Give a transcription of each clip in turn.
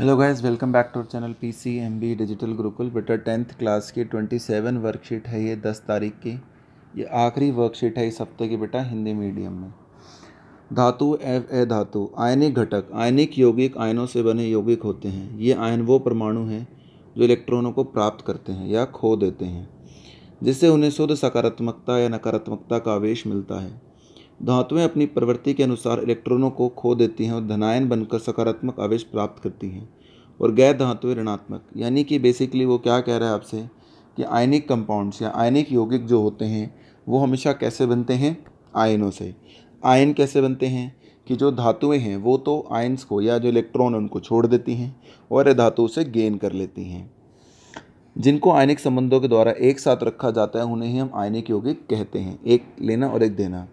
Hello guys welcome back to channel P C M B digital Gurukul बेटा tenth class की twenty seven worksheet है ये दस तारीख की। ये आखिरी वर्कशीट है इस हफ़्ते की बेटा हिंदी मीडियम में। धातु एव ए धातु, आयनिक घटक, आयनिक यौगिक आयनों से बने यौगिक होते हैं। ये आयन वो परमाणु हैं जो इलेक्ट्रॉनों को प्राप्त करते हैं या खो देते हैं, जिससे उन्हें शुद्ध सकारात्मकता या नकारात्मकता का आवेश मिलता है। धातुएँ अपनी प्रवृत्ति के अनुसार इलेक्ट्रॉनों को खो देती हैं और धनायन बनकर सकारात्मक आवेश प्राप्त करती हैं और गैर धातुएँ ऋणात्मक। यानी कि बेसिकली वो क्या कह रहा है आपसे कि आयनिक कंपाउंड्स या आयनिक यौगिक जो होते हैं, वो हमेशा कैसे बनते हैं? आयनों से। आयन कैसे बनते हैं? कि जो धातुएँ हैं, वो तो आयन्स को या जो इलेक्ट्रॉन उनको छोड़ देती हैं और धातु से गेन कर लेती हैं। जिनको आयनिक संबंधों के द्वारा एक साथ रखा जाता है, उन्हें ही हम आयनिक यौगिक कहते हैं। एक लेना और एक देना।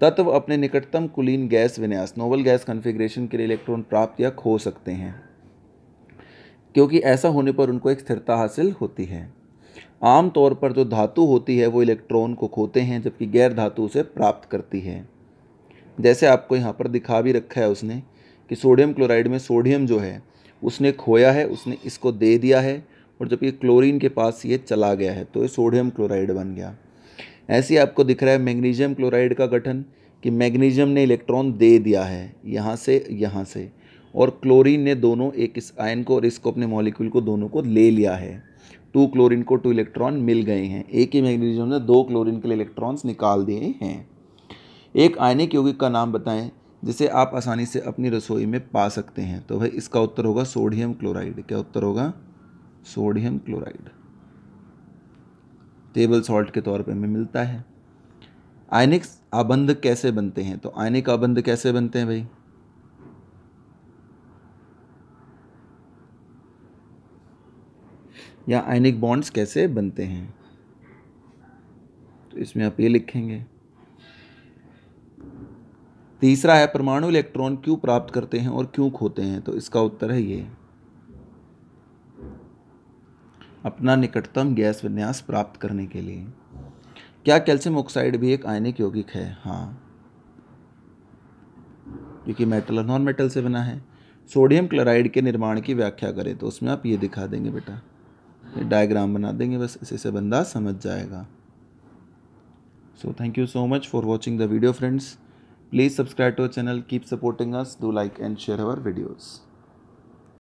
तत्व अपने निकटतम कुलीन गैस विन्यास नोवल गैस कन्फिग्रेशन के लिए इलेक्ट्रॉन प्राप्त या खो सकते हैं, क्योंकि ऐसा होने पर उनको एक स्थिरता हासिल होती है। आम तौर पर जो धातु होती है, वो इलेक्ट्रॉन को खोते हैं, जबकि गैर धातु उसे प्राप्त करती है। जैसे आपको यहाँ पर दिखा भी रखा है उसने कि सोडियम क्लोराइड में सोडियम जो है, उसने खोया है, उसने इसको दे दिया है, और जब ये क्लोरीन के पास ये चला गया है तो ये सोडियम क्लोराइड बन गया। ऐसे आपको दिख रहा है मैग्नीशियम क्लोराइड का गठन कि मैग्नीशियम ने इलेक्ट्रॉन दे दिया है, यहाँ से यहाँ से। और क्लोरीन ने दोनों एक इस आयन को और इसको अपने मॉलिक्यूल को दोनों को ले लिया है। टू क्लोरीन को टू इलेक्ट्रॉन मिल गए हैं। एक ही मैग्नीशियम ने दो क्लोरीन के लिए इलेक्ट्रॉन्स निकाल दिए हैं। एक आयनिक यौगिक का नाम बताएँ, जिसे आप आसानी से अपनी रसोई में पा सकते हैं। तो भाई, इसका उत्तर होगा सोडियम क्लोराइड। क्या उत्तर होगा? Sodium chloride. टेबल सॉल्ट के तौर पे हमें मिलता है। आयनिक आबंध कैसे बनते हैं? तो आयनिक आबंध कैसे बनते हैं भाई? या आयनिक बॉन्ड्स कैसे बनते हैं? तो इसमें आप ये लिखेंगे। तीसरा है, परमाणु इलेक्ट्रॉन क्यों प्राप्त करते हैं और क्यों खोते हैं? तो इसका उत्तर है ये। अपना निकटतम गैस विन्यास प्राप्त करने के लिए। क्या कैल्शियम ऑक्साइड भी एक आयनिक यौगिक है? हाँ। क्योंकि मेटल और नॉन मेटल से बना है। सोडियम क्लोराइड के निर्माण की व्याख्या करें तो उसमें आप ये दिखा देंगे बेटा। डायग्राम बना देंगे, बस इसी से बंदा समझ जाएगा। So thank you so much for watching the video friends please subscribe to our channel keep supporting us do like and share our videos